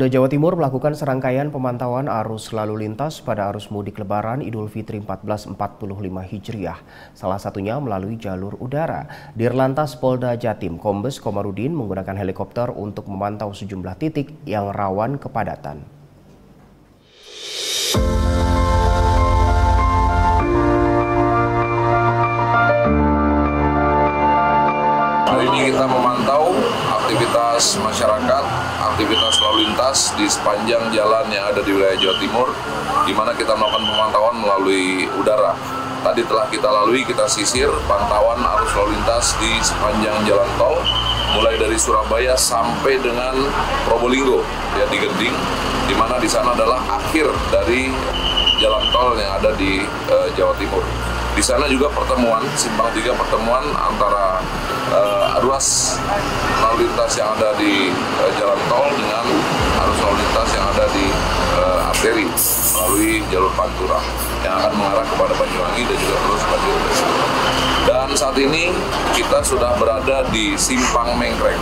Polda Jawa Timur melakukan serangkaian pemantauan arus lalu lintas pada arus mudik lebaran Idul Fitri 1445 Hijriah. Salah satunya melalui jalur udara. Dirlantas Polda Jatim Kombes Komarudin menggunakan helikopter untuk memantau sejumlah titik yang rawan kepadatan. Hari ini kita memantau aktivitas masyarakat, aktivitas lintas di sepanjang jalan yang ada di wilayah Jawa Timur, di mana kita melakukan pemantauan melalui udara. Tadi telah kita lalui, kita sisir pantauan arus lalu lintas di sepanjang jalan tol, mulai dari Surabaya sampai dengan Probolinggo, ya di Gending, di mana di sana adalah akhir dari jalan tol yang ada di uh, Jawa Timur. Di sana juga pertemuan, simpang tiga pertemuan antara uh, ruas lalu lintas yang ada di uh, jalan tol dengan arus lalu lintas yang ada di uh, arteri melalui jalur Pantura yang akan mengarah kepada Banyuwangi dan juga terus Banyuwangi. Dan saat ini kita sudah berada di Simpang Mengkrek.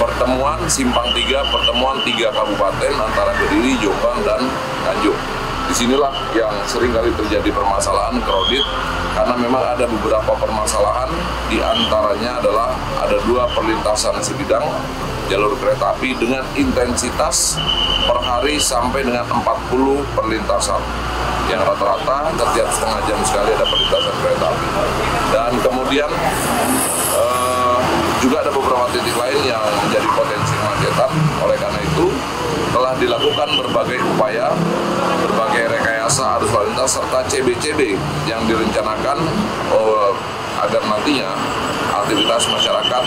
Pertemuan Simpang tiga pertemuan tiga kabupaten antara Kediri, Jombang, dan Nganjuk di sinilah yang sering kali terjadi permasalahan kredit karena memang ada beberapa permasalahan di antaranya adalah ada dua perlintasan sebidang jalur kereta api dengan intensitas per hari sampai dengan 40 perlintasan. Yang rata-rata setiap setengah jam sekali ada perlintasan kereta api. Dan kemudian eh, juga ada beberapa titik lain yang menjadi potensi kemacetan. Oleh karena itu telah dilakukan berbagai upaya rekayasa arus lalu lintas serta CB-CB yang direncanakan oh, agar nantinya aktivitas masyarakat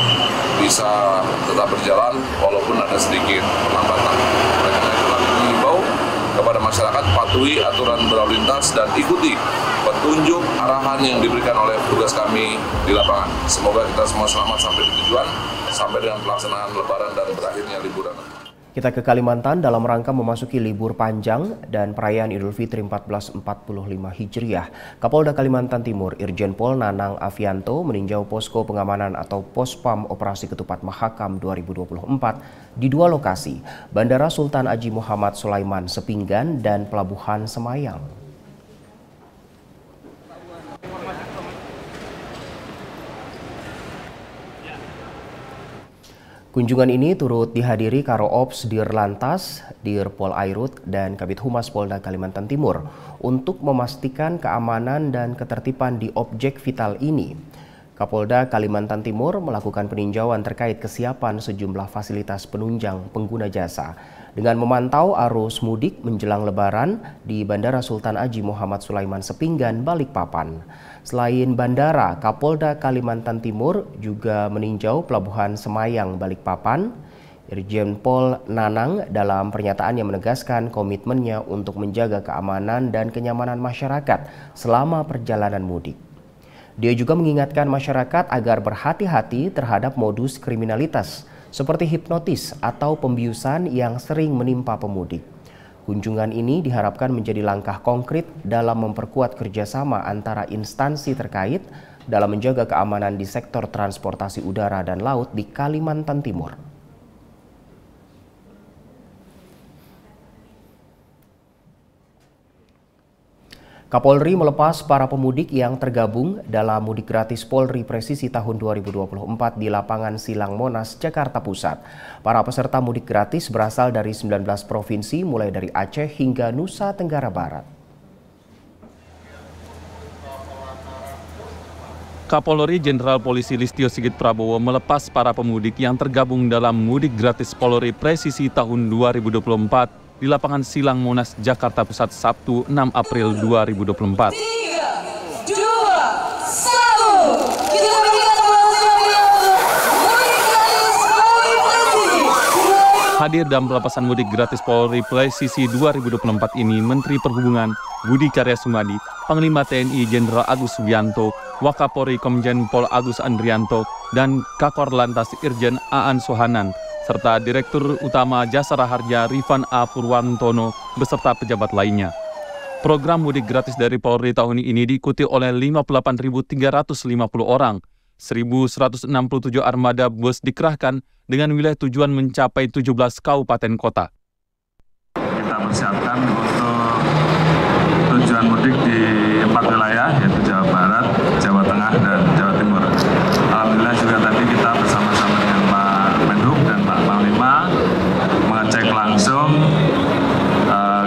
bisa tetap berjalan walaupun ada sedikit perlambatan. Oleh karena itu mengimbau kepada masyarakat patuhi aturan berlalu lintas dan ikuti petunjuk arahan yang diberikan oleh petugas kami di lapangan. Semoga kita semua selamat sampai di tujuan, sampai dengan pelaksanaan lebaran dan berakhirnya liburan. Kita ke Kalimantan dalam rangka memasuki libur panjang dan perayaan Idul Fitri 1445 Hijriah. Kapolda Kalimantan Timur Irjen Pol Nanang Avianto meninjau posko pengamanan atau Pospam Operasi Ketupat Mahakam 2024 di dua lokasi, Bandara Sultan Haji Muhammad Sulaiman Sepinggan dan Pelabuhan Semayang. Kunjungan ini turut dihadiri Karo Ops Dirlantas, Dirpol Airut, dan Kabit Humas Polda Kalimantan Timur untuk memastikan keamanan dan ketertiban di objek vital ini. Kapolda Kalimantan Timur melakukan peninjauan terkait kesiapan sejumlah fasilitas penunjang pengguna jasa dengan memantau arus mudik menjelang lebaran di Bandara Sultan Haji Muhammad Sulaiman Sepinggan, Balikpapan. Selain bandara, Kapolda Kalimantan Timur juga meninjau Pelabuhan Semayang Balikpapan. Irjen Pol Nanang dalam pernyataannya menegaskan komitmennya untuk menjaga keamanan dan kenyamanan masyarakat selama perjalanan mudik. Dia juga mengingatkan masyarakat agar berhati-hati terhadap modus kriminalitas seperti hipnotis atau pembiusan yang sering menimpa pemudik. Kunjungan ini diharapkan menjadi langkah konkret dalam memperkuat kerjasama antara instansi terkait dalam menjaga keamanan di sektor transportasi udara dan laut di Kalimantan Timur. Kapolri melepas para pemudik yang tergabung dalam mudik gratis Polri Presisi tahun 2024 di lapangan Silang Monas, Jakarta Pusat. Para peserta mudik gratis berasal dari 19 provinsi mulai dari Aceh hingga Nusa Tenggara Barat. Kapolri Jenderal Polisi Listio Sigit Prabowo melepas para pemudik yang tergabung dalam mudik gratis Polri Presisi tahun 2024 di lapangan Silang Monas, Jakarta Pusat Sabtu 6 April 2024. Hadir dalam pelepasan mudik gratis Polri Presisi 2024 ini Menteri Perhubungan Budi Karya Sumadi, Panglima TNI Jenderal Agus Subianto, Wakapolri Komjen Pol Agus Andrianto, dan Kakor Lantas Irjen Aan Sohanan serta Direktur Utama Jasa Raharja Rifan A. Purwantono beserta pejabat lainnya. Program mudik gratis dari Polri tahun ini diikuti oleh 58.350 orang. 1.167 armada bus dikerahkan dengan wilayah tujuan mencapai 17 kabupaten kota. persiapkan untuk tujuan mudik di empat wilayah yaitu Jawa Barat, Jawa Tengah, dan Jawa Timur. Alhamdulillah juga tadi kita bersama-sama dengan Pak Menhub dan Pak Panglima mengecek langsung uh,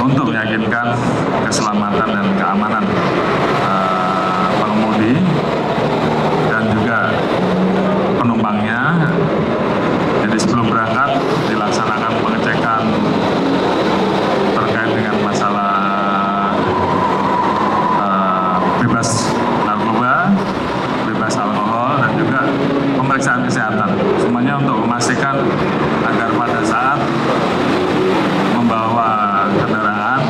untuk meyakinkan keselamatan dan keamanan uh, pengemudi dan juga penumpangnya. Jadi sebelum berangkat dilaksanakan pengecekan terkait dengan masalah uh, bebas narkoba, bebas alkohol, dan juga pemeriksaan kesehatan. Semuanya untuk memastikan agar pada saat membawa kendaraan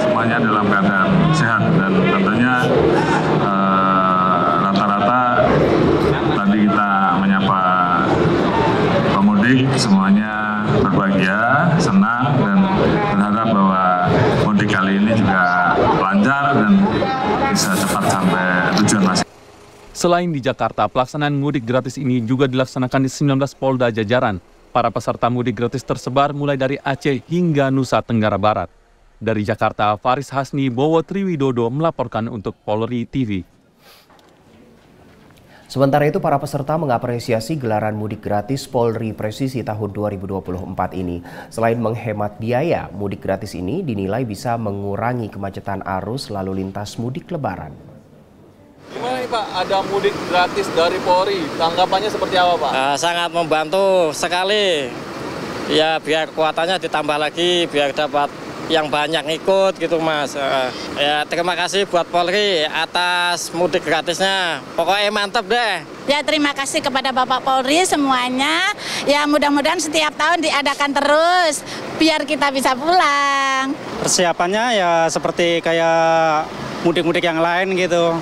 semuanya dalam keadaan sehat dan tentunya uh, rata-rata tadi kita menyapa pemudik semuanya berbahagia, senang dan berharap bahwa mudik kali ini juga lancar dan bisa cepat sampai tujuan masing Selain di Jakarta, pelaksanaan mudik gratis ini juga dilaksanakan di 19 Polda Jajaran. Para peserta mudik gratis tersebar mulai dari Aceh hingga Nusa Tenggara Barat. Dari Jakarta, Faris Hasni Bowo Triwidodo melaporkan untuk Polri TV. Sementara itu, para peserta mengapresiasi gelaran mudik gratis Polri Presisi tahun 2024 ini. Selain menghemat biaya, mudik gratis ini dinilai bisa mengurangi kemacetan arus lalu lintas mudik lebaran. Gimana nih Pak, ada mudik gratis dari Polri, tanggapannya seperti apa Pak? Uh, sangat membantu sekali. Ya biar kuatannya ditambah lagi, biar dapat yang banyak ngikut gitu mas. Uh, ya terima kasih buat Polri atas mudik gratisnya. Pokoknya mantap deh. Ya terima kasih kepada Bapak Polri semuanya. Ya mudah-mudahan setiap tahun diadakan terus biar kita bisa pulang. Persiapannya ya seperti kayak mudik-mudik yang lain gitu.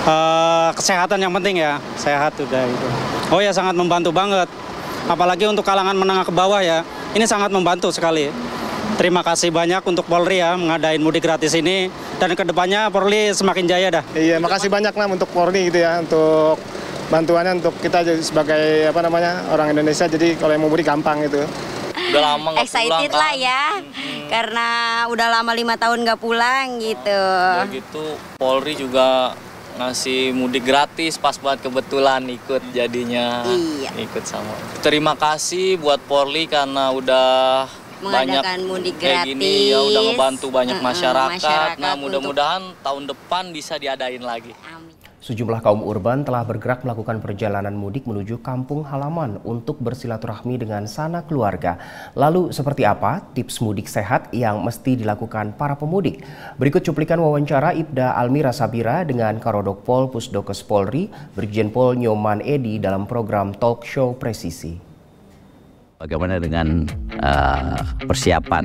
Uh, kesehatan yang penting ya, sehat udah itu. Oh ya sangat membantu banget. Apalagi untuk kalangan menengah ke bawah ya, ini sangat membantu sekali. Terima kasih banyak untuk Polri ya mengadain mudik gratis ini dan ke depannya Polri semakin jaya dah. Iya, makasih banyak nam untuk Polri gitu ya untuk bantuannya untuk kita jadi sebagai apa namanya orang Indonesia jadi kalau yang mau mudik gampang gitu. Udah lama nggak Excited pulang lah kan? ya, karena udah lama lima tahun nggak pulang gitu. Ya gitu, Polri juga ngasih mudik gratis pas banget kebetulan ikut jadinya Iya. ikut sama. Terima kasih buat Polri karena udah banyak Mengadakan mudik kayak gini ya udah gratis. ngebantu banyak Mm-mm, masyarakat. masyarakat Nah, untuk- mudah-mudahan tahun depan bisa diadain lagi. Amin. Sejumlah kaum urban telah bergerak melakukan perjalanan mudik menuju kampung halaman untuk bersilaturahmi dengan sanak keluarga. Lalu seperti apa tips mudik sehat yang mesti dilakukan para pemudik? Berikut cuplikan wawancara Ibda Almira Sabira dengan Karodok Pol Pusdokes Polri, Brigjen Pol Nyoman Edi dalam program Talk Show Presisi. Bagaimana dengan uh, persiapan?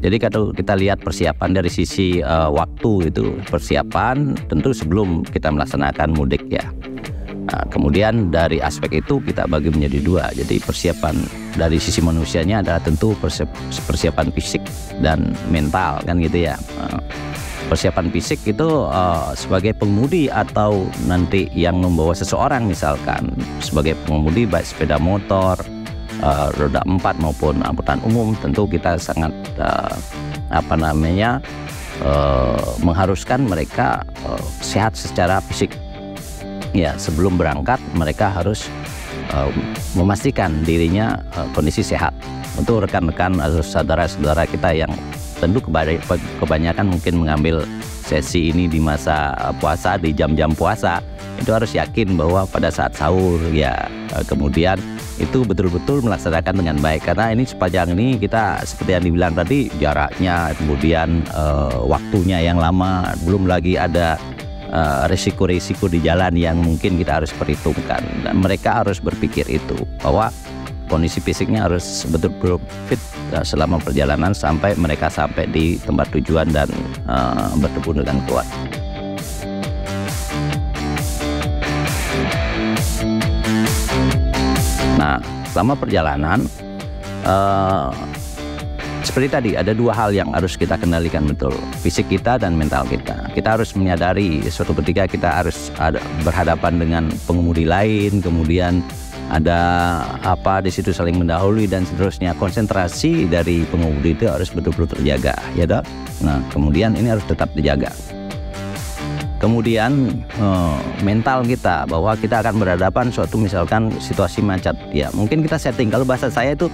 Jadi kalau kita lihat persiapan dari sisi uh, waktu itu persiapan tentu sebelum kita melaksanakan mudik ya. Nah, kemudian dari aspek itu kita bagi menjadi dua. Jadi persiapan dari sisi manusianya adalah tentu persi- persiapan fisik dan mental kan gitu ya. Uh, persiapan fisik itu uh, sebagai pengemudi atau nanti yang membawa seseorang misalkan sebagai pengemudi baik sepeda motor, uh, roda empat maupun angkutan umum tentu kita sangat uh, apa namanya uh, mengharuskan mereka uh, sehat secara fisik. Ya sebelum berangkat mereka harus uh, memastikan dirinya uh, kondisi sehat. Untuk rekan-rekan atau saudara-saudara kita yang tentu kebanyakan mungkin mengambil sesi ini di masa puasa di jam-jam puasa itu harus yakin bahwa pada saat sahur ya kemudian itu betul-betul melaksanakan dengan baik karena ini sepanjang ini kita seperti yang dibilang tadi jaraknya kemudian uh, waktunya yang lama belum lagi ada uh, resiko-resiko di jalan yang mungkin kita harus perhitungkan dan mereka harus berpikir itu bahwa kondisi fisiknya harus betul-betul fit uh, selama perjalanan sampai mereka sampai di tempat tujuan dan uh, bertemu dengan keluarga. Selama perjalanan uh, seperti tadi ada dua hal yang harus kita kendalikan betul, fisik kita dan mental kita. Kita harus menyadari suatu ketika kita harus ada, berhadapan dengan pengemudi lain, kemudian ada apa di situ saling mendahului dan seterusnya. Konsentrasi dari pengemudi itu harus betul-betul terjaga ya dok nah kemudian ini harus tetap dijaga kemudian eh, mental kita bahwa kita akan berhadapan suatu misalkan situasi macet. Ya mungkin kita setting. Kalau bahasa saya itu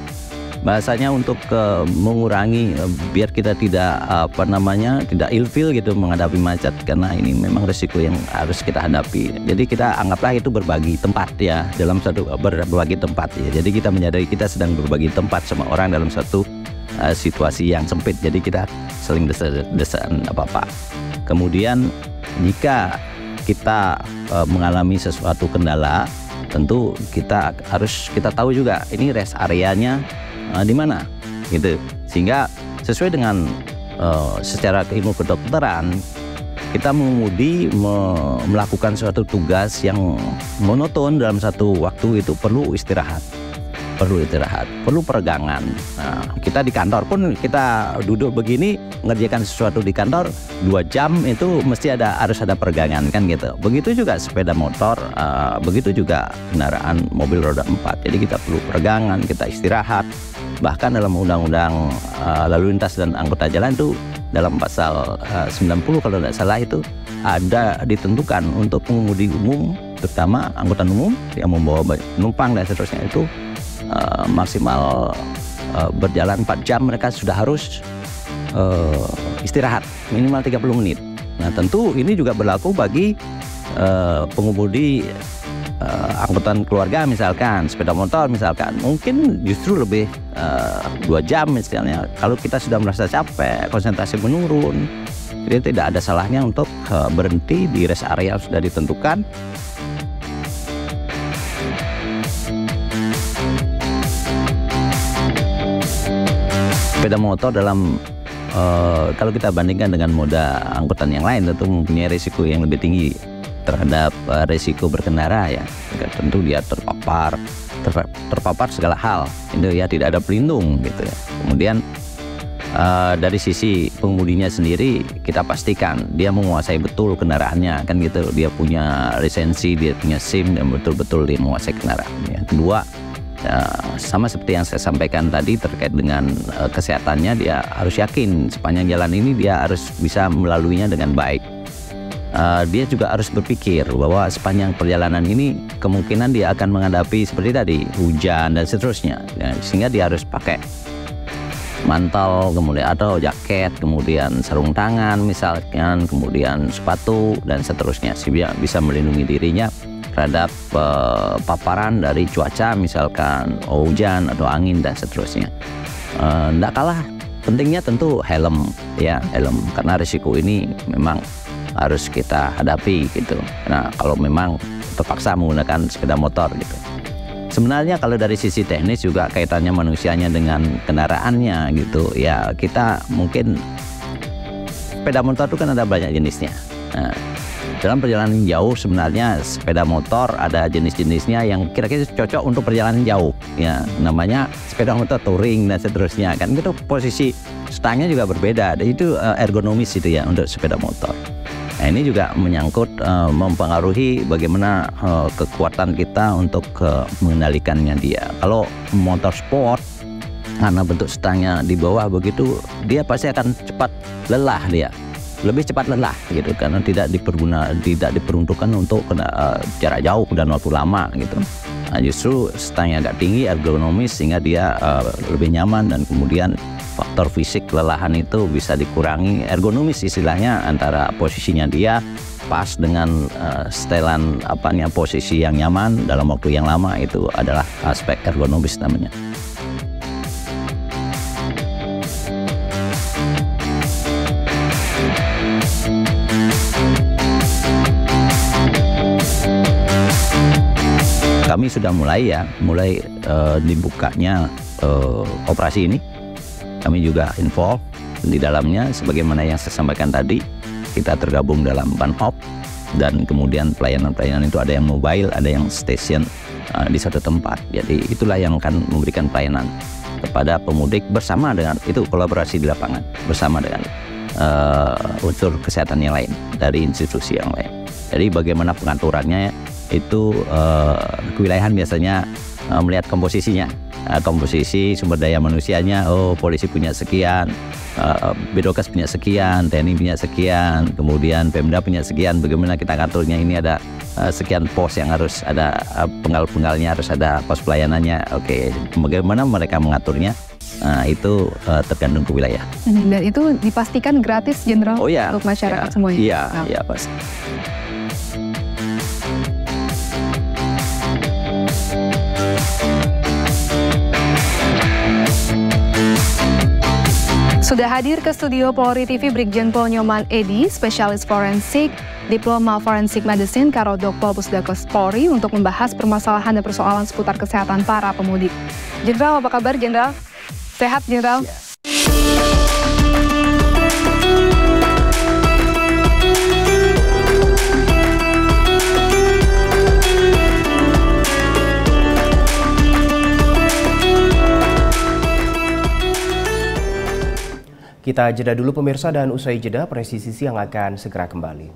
bahasanya untuk uh, mengurangi uh, biar kita tidak apa namanya tidak ilfil gitu menghadapi macet. Karena ini memang resiko yang harus kita hadapi. Jadi kita anggaplah itu berbagi tempat ya. Dalam satu ber, berbagi tempat ya. Jadi kita menyadari kita sedang berbagi tempat sama orang dalam satu situasi yang sempit. Jadi kita saling desa-desaan apa apa kemudian jika kita uh, mengalami sesuatu kendala tentu kita harus kita tahu juga ini rest areanya uh, di mana gitu. Sehingga sesuai dengan uh, secara ilmu kedokteran kita mengemudi me melakukan suatu tugas yang monoton dalam satu waktu itu perlu istirahat perlu istirahat, perlu peregangan. Nah, kita di kantor pun kita duduk begini ngerjakan sesuatu di kantor dua jam itu mesti ada harus ada peregangan kan gitu. Begitu juga sepeda motor, uh, begitu juga kendaraan mobil roda empat. Jadi kita perlu peregangan, kita istirahat. Bahkan dalam undang-undang uh, lalu lintas dan anggota jalan itu dalam pasal uh, 90 kalau tidak salah itu ada ditentukan untuk pengemudi umum terutama anggota umum yang membawa penumpang dan seterusnya itu uh, maksimal uh, berjalan 4 jam mereka sudah harus uh, istirahat minimal 30 menit. Nah tentu ini juga berlaku bagi uh, pengemudi uh, angkutan keluarga misalkan sepeda motor misalkan. Mungkin justru lebih uh, dua jam misalnya. Kalau kita sudah merasa capek konsentrasi menurun jadi tidak ada salahnya untuk uh, berhenti di rest area yang sudah ditentukan sepeda motor dalam uh, kalau kita bandingkan dengan moda angkutan yang lain tentu mempunyai risiko yang lebih tinggi terhadap uh, risiko berkendara ya. Tentu dia terpapar ter, terpapar segala hal. Itu ya tidak ada pelindung gitu ya. Kemudian uh, dari sisi pengemudinya sendiri kita pastikan dia menguasai betul kendaraannya. Kan gitu dia punya lisensi dia punya SIM dan betul-betul dia menguasai kendaraan ya. Kedua Uh, sama seperti yang saya sampaikan tadi terkait dengan uh, kesehatannya dia harus yakin sepanjang jalan ini dia harus bisa melaluinya dengan baik. Uh, dia juga harus berpikir bahwa sepanjang perjalanan ini kemungkinan dia akan menghadapi seperti tadi hujan dan seterusnya, ya, sehingga dia harus pakai mantel, kemudian atau jaket, kemudian sarung tangan misalkan, kemudian sepatu dan seterusnya, sehingga bisa melindungi dirinya terhadap uh, paparan dari cuaca misalkan hujan atau angin dan seterusnya. Tidak uh, kalah pentingnya tentu helm ya helm karena risiko ini memang harus kita hadapi gitu. Nah kalau memang terpaksa menggunakan sepeda motor gitu. Sebenarnya kalau dari sisi teknis juga kaitannya manusianya dengan kendaraannya gitu ya kita mungkin sepeda motor itu kan ada banyak jenisnya. Nah, dalam perjalanan jauh sebenarnya sepeda motor ada jenis-jenisnya yang kira-kira cocok untuk perjalanan jauh. Ya namanya sepeda motor touring dan seterusnya kan? Itu posisi stangnya juga berbeda. Itu uh, ergonomis itu ya untuk sepeda motor. Nah ini juga menyangkut uh, mempengaruhi bagaimana uh, kekuatan kita untuk uh, mengendalikannya dia. Kalau motor sport karena bentuk stangnya di bawah begitu dia pasti akan cepat lelah dia lebih cepat lelah gitu karena tidak diperguna tidak diperuntukkan untuk kena, uh, jarak jauh dan waktu lama gitu. Nah, justru stangnya agak tinggi ergonomis sehingga dia uh, lebih nyaman dan kemudian faktor fisik kelelahan itu bisa dikurangi ergonomis istilahnya antara posisinya dia pas dengan uh, setelan apanya posisi yang nyaman dalam waktu yang lama itu adalah aspek ergonomis namanya. Kami sudah mulai ya, mulai uh, dibukanya uh, operasi ini. Kami juga involve di dalamnya sebagaimana yang saya sampaikan tadi. Kita tergabung dalam Banhop dan kemudian pelayanan-pelayanan itu ada yang mobile, ada yang station uh, di satu tempat. Jadi itulah yang akan memberikan pelayanan kepada pemudik bersama dengan itu kolaborasi di lapangan bersama dengan uh, unsur kesehatan yang lain dari institusi yang lain. Jadi bagaimana pengaturannya itu uh, kewilayahan biasanya uh, melihat komposisinya, uh, komposisi sumber daya manusianya. Oh, polisi punya sekian, uh, Bidokas punya sekian, TNI punya sekian, kemudian Pemda punya sekian. Bagaimana kita ngaturnya ini ada uh, sekian pos yang harus ada uh, penggal-penggalnya, harus ada pos pelayanannya. Oke, okay. bagaimana mereka mengaturnya? Nah, itu uh, tergantung ke wilayah. Dan itu dipastikan gratis, Jenderal, oh, ya, untuk masyarakat ya, semuanya? Iya, oh. iya pasti. Sudah hadir ke studio Polri TV Brigjen Pol Nyoman Edi, spesialis forensik, Diploma Forensik Medicine, Karodok Pol Pusdakos Polri untuk membahas permasalahan dan persoalan seputar kesehatan para pemudik. Jenderal, apa kabar Jenderal? Sehat, Jenderal? Ya. Kita jeda dulu pemirsa dan usai jeda presisi yang akan segera kembali.